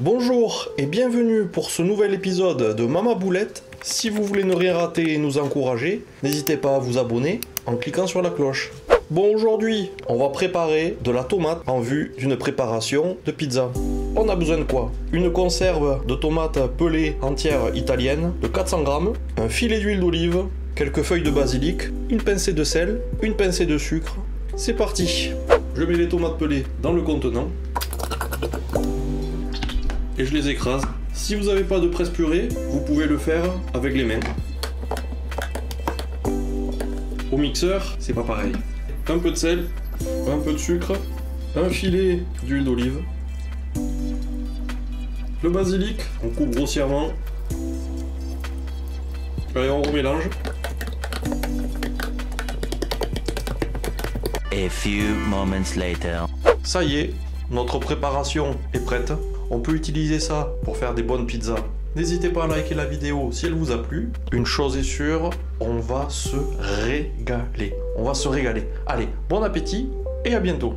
Bonjour et bienvenue pour ce nouvel épisode de Mama Boulette. Si vous voulez ne rien rater et nous encourager, n'hésitez pas à vous abonner en cliquant sur la cloche. Bon aujourd'hui, on va préparer de la tomate en vue d'une préparation de pizza. On a besoin de quoi? Une conserve de tomates pelées entières italiennes de 400 grammes, un filet d'huile d'olive, quelques feuilles de basilic, une pincée de sel, une pincée de sucre. C'est parti Je mets les tomates pelées dans le contenant et je les écrase. Si vous n'avez pas de presse purée, vous pouvez le faire avec les mains. Au mixeur, c'est pas pareil. Un peu de sel, un peu de sucre, un filet d'huile d'olive, le basilic, on coupe grossièrement. Allez, on remélange. A few moments later. Ça y est, notre préparation est prête. On peut utiliser ça pour faire des bonnes pizzas. N'hésitez pas à liker la vidéo si elle vous a plu. Une chose est sûre, on va se régaler. On va se régaler. Allez, bon appétit et à bientôt.